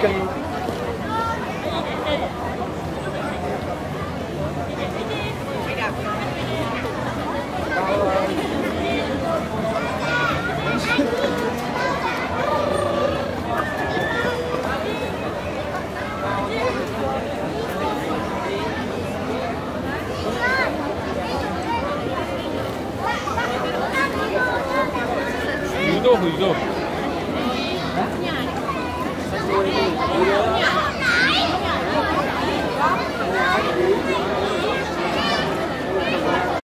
can Idoso, idoso.